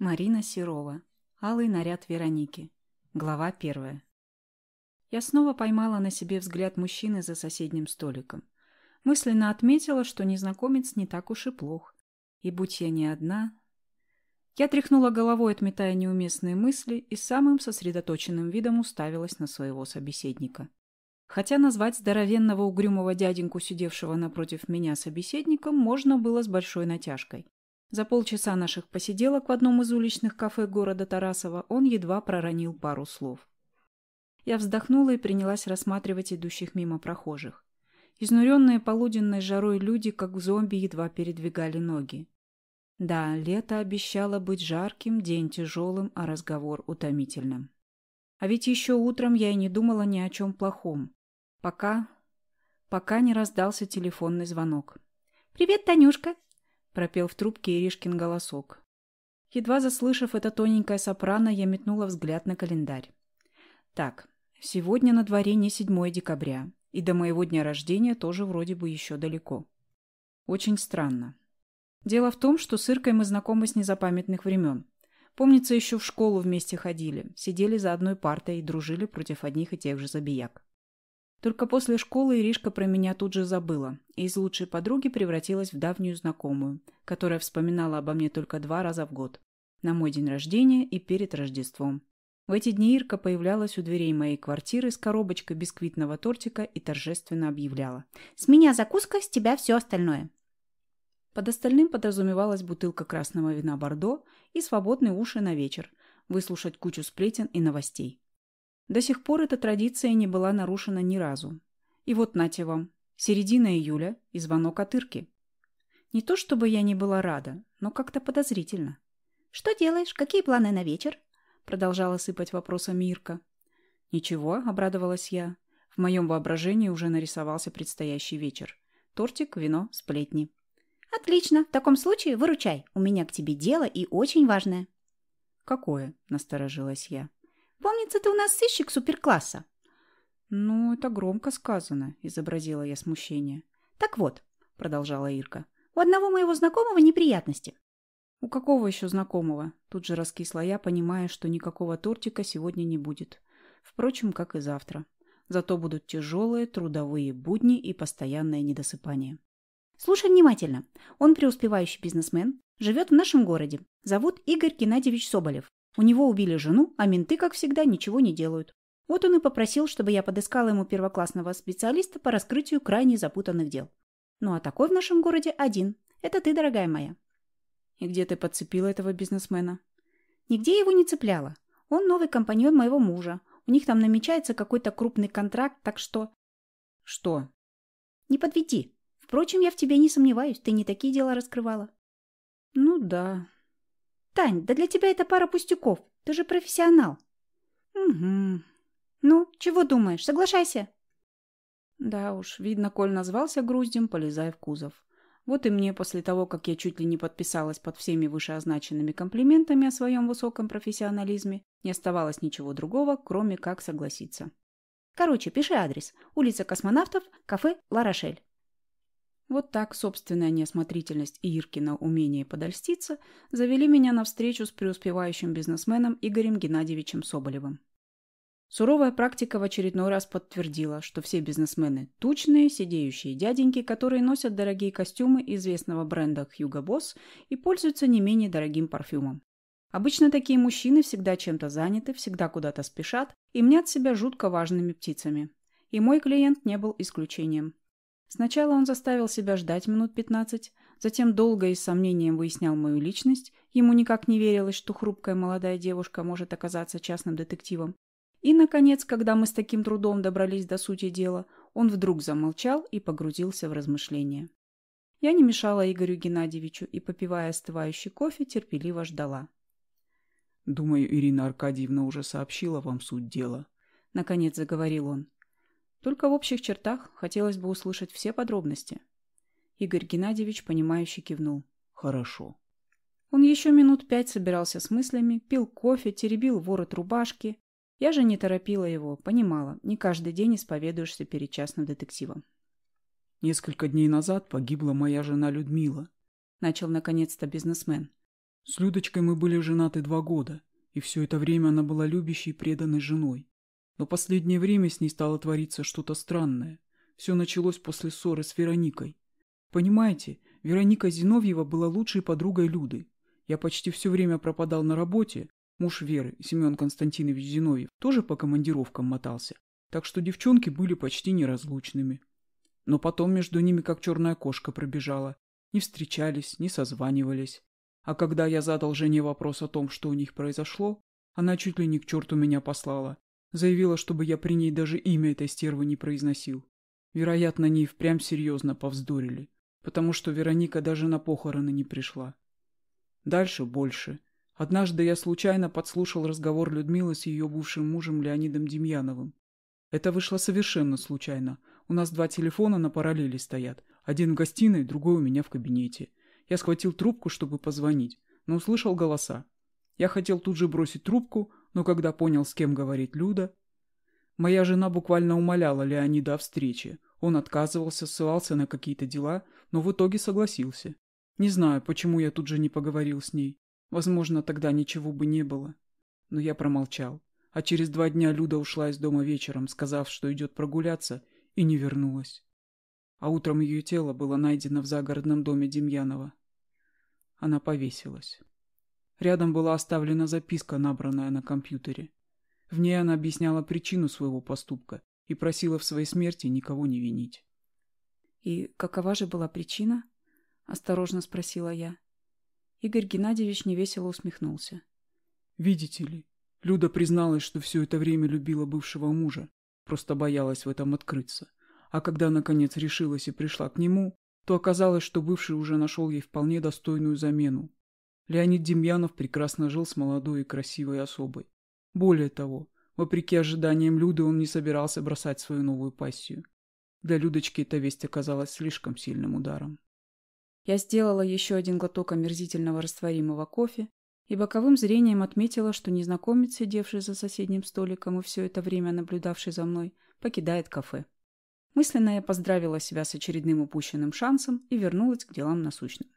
Марина Серова. Алый наряд Вероники. Глава первая. Я снова поймала на себе взгляд мужчины за соседним столиком. Мысленно отметила, что незнакомец не так уж и плох. И будь я не одна... Я тряхнула головой, отметая неуместные мысли, и самым сосредоточенным видом уставилась на своего собеседника. Хотя назвать здоровенного угрюмого дяденьку, сидевшего напротив меня собеседником, можно было с большой натяжкой. За полчаса наших посиделок в одном из уличных кафе города Тарасова он едва проронил пару слов. Я вздохнула и принялась рассматривать идущих мимо прохожих. Изнуренные полуденной жарой люди, как зомби, едва передвигали ноги. Да, лето обещало быть жарким, день тяжелым, а разговор утомительным. А ведь еще утром я и не думала ни о чем плохом. Пока... пока не раздался телефонный звонок. «Привет, Танюшка!» — пропел в трубке Иришкин голосок. Едва заслышав это тоненькое сопрано, я метнула взгляд на календарь. Так, сегодня на дворе не 7 декабря, и до моего дня рождения тоже вроде бы еще далеко. Очень странно. Дело в том, что с Иркой мы знакомы с незапамятных времен. Помнится, еще в школу вместе ходили, сидели за одной партой и дружили против одних и тех же забияк. Только после школы Иришка про меня тут же забыла, и из лучшей подруги превратилась в давнюю знакомую, которая вспоминала обо мне только два раза в год. На мой день рождения и перед Рождеством. В эти дни Ирка появлялась у дверей моей квартиры с коробочкой бисквитного тортика и торжественно объявляла. «С меня закуска, с тебя все остальное». Под остальным подразумевалась бутылка красного вина Бордо и свободные уши на вечер, выслушать кучу сплетен и новостей. До сих пор эта традиция не была нарушена ни разу. И вот нате вам, середина июля и звонок от Ирки. Не то чтобы я не была рада, но как-то подозрительно. «Что делаешь? Какие планы на вечер?» Продолжала сыпать вопросами Ирка. «Ничего», — обрадовалась я. В моем воображении уже нарисовался предстоящий вечер. Тортик, вино, сплетни. «Отлично. В таком случае выручай. У меня к тебе дело и очень важное». «Какое?» — насторожилась я. Помнится, ты у нас сыщик суперкласса. Ну, это громко сказано, изобразила я смущение. Так вот, продолжала Ирка, у одного моего знакомого неприятности. У какого еще знакомого? Тут же раскисла я, понимая, что никакого тортика сегодня не будет. Впрочем, как и завтра. Зато будут тяжелые трудовые будни и постоянное недосыпание. Слушай внимательно. Он преуспевающий бизнесмен, живет в нашем городе. Зовут Игорь Геннадьевич Соболев. У него убили жену, а менты, как всегда, ничего не делают. Вот он и попросил, чтобы я подыскала ему первоклассного специалиста по раскрытию крайне запутанных дел. Ну а такой в нашем городе один. Это ты, дорогая моя. И где ты подцепила этого бизнесмена? Нигде его не цепляла. Он новый компаньон моего мужа. У них там намечается какой-то крупный контракт, так что... Что? Не подведи. Впрочем, я в тебе не сомневаюсь. Ты не такие дела раскрывала. Ну да, Тань, да для тебя это пара пустяков. Ты же профессионал. Угу. Ну, чего думаешь? Соглашайся. Да уж, видно, Коль назвался груздем, полезай в кузов. Вот и мне после того, как я чуть ли не подписалась под всеми вышеозначенными комплиментами о своем высоком профессионализме, не оставалось ничего другого, кроме как согласиться. Короче, пиши адрес. Улица Космонавтов, кафе «Ла Рошель». Вот так собственная неосмотрительность и Иркина умение подольститься завели меня на встречу с преуспевающим бизнесменом Игорем Геннадьевичем Соболевым. Суровая практика в очередной раз подтвердила, что все бизнесмены – тучные, сидеющие дяденьки, которые носят дорогие костюмы известного бренда Hugo Boss и пользуются не менее дорогим парфюмом. Обычно такие мужчины всегда чем-то заняты, всегда куда-то спешат и мнят себя жутко важными птицами. И мой клиент не был исключением. Сначала он заставил себя ждать минут пятнадцать, затем долго и с сомнением выяснял мою личность, ему никак не верилось, что хрупкая молодая девушка может оказаться частным детективом. И, наконец, когда мы с таким трудом добрались до сути дела, он вдруг замолчал и погрузился в размышления. Я не мешала Игорю Геннадьевичу и, попивая остывающий кофе, терпеливо ждала. «Думаю, Ирина Аркадьевна уже сообщила вам суть дела», — наконец заговорил он. Только в общих чертах хотелось бы услышать все подробности. Игорь Геннадьевич, понимающе кивнул. «Хорошо». Он еще минут пять собирался с мыслями, пил кофе, теребил ворот рубашки. Я же не торопила его, понимала, не каждый день исповедуешься перед частным детективом. «Несколько дней назад погибла моя жена Людмила», — начал наконец-то бизнесмен. С Людочкой мы были женаты два года, и все это время она была любящей и преданной женой. Но последнее время с ней стало твориться что-то странное. Все началось после ссоры с Вероникой. Понимаете, Вероника Зиновьева была лучшей подругой Люды. Я почти все время пропадал на работе. Муж Веры, Семен Константинович Зиновьев, тоже по командировкам мотался. Так что девчонки были почти неразлучными. Но потом между ними как черная кошка пробежала. Не встречались, не созванивались. А когда я задал Жене вопрос о том, что у них произошло, она чуть ли не к черту меня послала. Заявила, чтобы я при ней даже имя этой стервы не произносил. Вероятно, они впрямь серьезно повздорили, потому что Вероника даже на похороны не пришла. Дальше больше. Однажды я случайно подслушал разговор Людмилы с ее бывшим мужем Леонидом Демьяновым. Это вышло совершенно случайно. У нас два телефона на параллели стоят. Один в гостиной, другой у меня в кабинете. Я схватил трубку, чтобы позвонить, но услышал голоса. Я хотел тут же бросить трубку, но когда понял, с кем говорит Люда... Моя жена буквально умоляла Леонида о встрече. Он отказывался, ссылался на какие-то дела, но в итоге согласился. Не знаю, почему я тут же не поговорил с ней. Возможно, тогда ничего бы не было. Но я промолчал. А через два дня Люда ушла из дома вечером, сказав, что идет прогуляться, и не вернулась. А утром ее тело было найдено в загородном доме Демьянова. Она повесилась. Рядом была оставлена записка, набранная на компьютере. В ней она объясняла причину своего поступка и просила в своей смерти никого не винить. «И какова же была причина?» – осторожно спросила я. Игорь Геннадьевич невесело усмехнулся. «Видите ли, Люда призналась, что все это время любила бывшего мужа, просто боялась в этом открыться. А когда, наконец, решилась и пришла к нему, то оказалось, что бывший уже нашел ей вполне достойную замену. Леонид Демьянов прекрасно жил с молодой и красивой особой. Более того, вопреки ожиданиям Люды, он не собирался бросать свою новую пассию. Для Людочки эта весть оказалась слишком сильным ударом. Я сделала еще один глоток омерзительного растворимого кофе и боковым зрением отметила, что незнакомец, сидевший за соседним столиком и все это время наблюдавший за мной, покидает кафе. Мысленно я поздравила себя с очередным упущенным шансом и вернулась к делам насущным.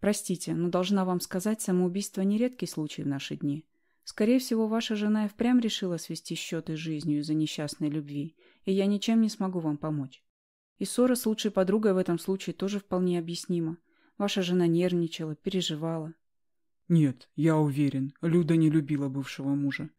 Простите, но должна вам сказать, самоубийство не редкий случай в наши дни. Скорее всего, ваша жена и впрямь решила свести счеты с жизнью из-за несчастной любви, и я ничем не смогу вам помочь. И ссора с лучшей подругой в этом случае тоже вполне объяснима. Ваша жена нервничала, переживала. Нет, я уверен, Люда не любила бывшего мужа.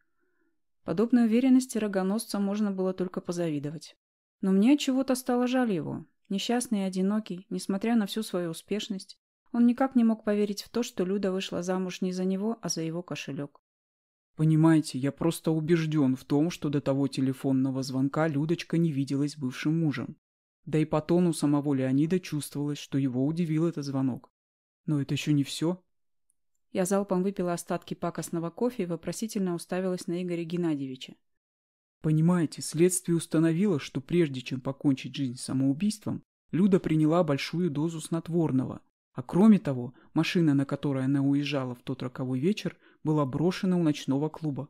Подобной уверенности рогоносца можно было только позавидовать. Но мне чего-то стало жаль его. Несчастный и одинокий, несмотря на всю свою успешность, он никак не мог поверить в то, что Люда вышла замуж не за него, а за его кошелек. Понимаете, я просто убежден в том, что до того телефонного звонка Людочка не виделась с бывшим мужем. Да и по тону самого Леонида чувствовалось, что его удивил этот звонок. Но это еще не все. Я залпом выпила остатки пакостного кофе и вопросительно уставилась на Игоря Геннадьевича. Понимаете, следствие установило, что прежде чем покончить жизнь самоубийством, Люда приняла большую дозу снотворного. А кроме того, машина, на которой она уезжала в тот роковой вечер, была брошена у ночного клуба.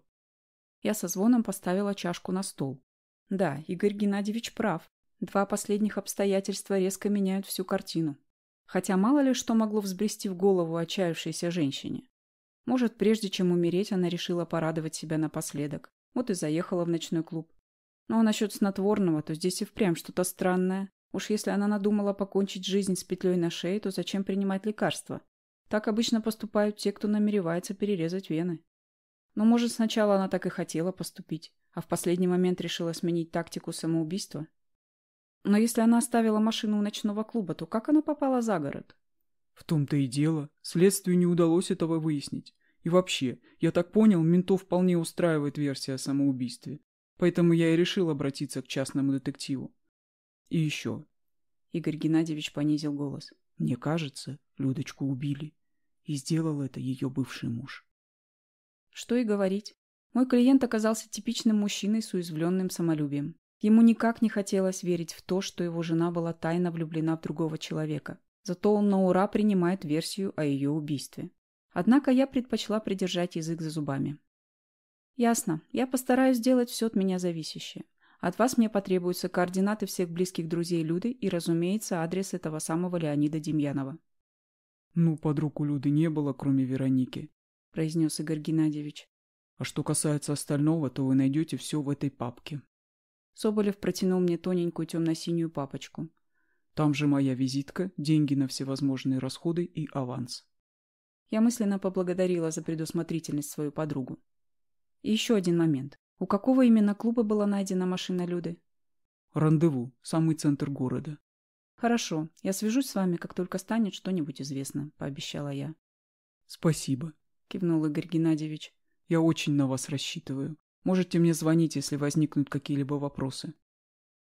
Я со звоном поставила чашку на стол. Да, Игорь Геннадьевич прав. Два последних обстоятельства резко меняют всю картину. Хотя мало ли что могло взбрести в голову отчаявшейся женщине. Может, прежде чем умереть, она решила порадовать себя напоследок. Вот и заехала в ночной клуб. Ну а насчет снотворного, то здесь и впрямь что-то странное. Уж если она надумала покончить жизнь с петлей на шее, то зачем принимать лекарства? Так обычно поступают те, кто намеревается перерезать вены. Но, может, сначала она так и хотела поступить, а в последний момент решила сменить тактику самоубийства? Но если она оставила машину у ночного клуба, то как она попала за город? В том-то и дело. Следствию не удалось этого выяснить. И вообще, я так понял, ментов вполне устраивает версия о самоубийстве. Поэтому я и решил обратиться к частному детективу. И еще. Игорь Геннадьевич понизил голос. Мне кажется, Людочку убили. И сделал это ее бывший муж. Что и говорить. Мой клиент оказался типичным мужчиной с уязвленным самолюбием. Ему никак не хотелось верить в то, что его жена была тайно влюблена в другого человека. Зато он на ура принимает версию о ее убийстве. Однако я предпочла придержать язык за зубами. Ясно. Я постараюсь сделать все от меня зависящее. От вас мне потребуются координаты всех близких друзей Люды и, разумеется, адрес этого самого Леонида Демьянова. Ну, подруг у Люды не было, кроме Вероники, произнес Игорь Геннадьевич. А что касается остального, то вы найдете все в этой папке. Соболев протянул мне тоненькую темно-синюю папочку. Там же моя визитка, деньги на всевозможные расходы и аванс. Я мысленно поблагодарила за предусмотрительность свою подругу. И еще один момент. У какого именно клуба была найдена машина Люды? Рандеву, самый центр города. Хорошо, я свяжусь с вами, как только станет что-нибудь известно, пообещала я. Спасибо, кивнул Игорь Геннадьевич. Я очень на вас рассчитываю. Можете мне звонить, если возникнут какие-либо вопросы.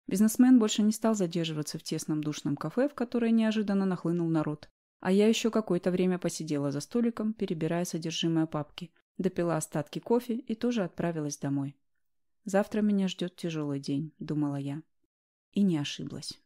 Бизнесмен больше не стал задерживаться в тесном душном кафе, в которое неожиданно нахлынул народ. А я еще какое-то время посидела за столиком, перебирая содержимое папки, допила остатки кофе и тоже отправилась домой. Завтра меня ждет тяжелый день, думала я. И не ошиблась.